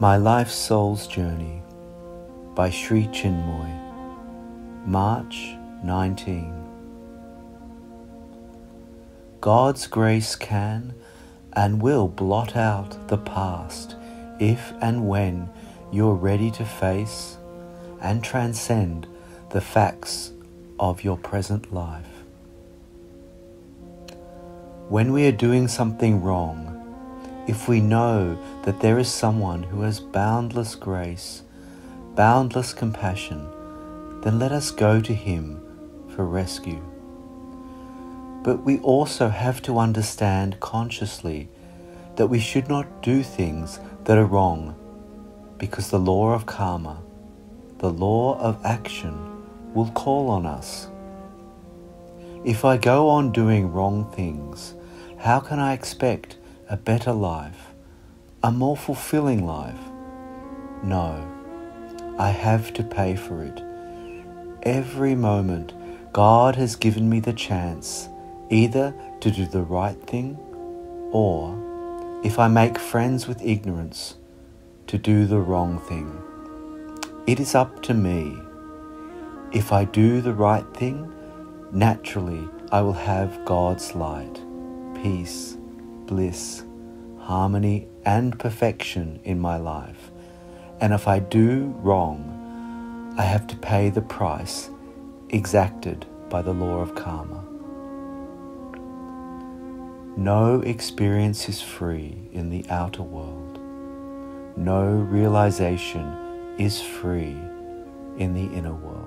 My Life's Soul's Journey by Sri Chinmoy, March 19. God's grace can and will blot out the past if and when you're ready to face and transcend the facts of your present life. When we are doing something wrong, if we know that there is someone who has boundless grace, boundless compassion, then let us go to him for rescue. But we also have to understand consciously that we should not do things that are wrong because the law of karma, the law of action, will call on us. If I go on doing wrong things, how can I expect a better life, a more fulfilling life? No, I have to pay for it. Every moment, God has given me the chance either to do the right thing or, if I make friends with ignorance, to do the wrong thing. It is up to me. If I do the right thing, naturally I will have God's light, peace, bliss, harmony, and perfection in my life. And if I do wrong, I have to pay the price exacted by the law of karma. No experience is free in the outer world. No realization is free in the inner world.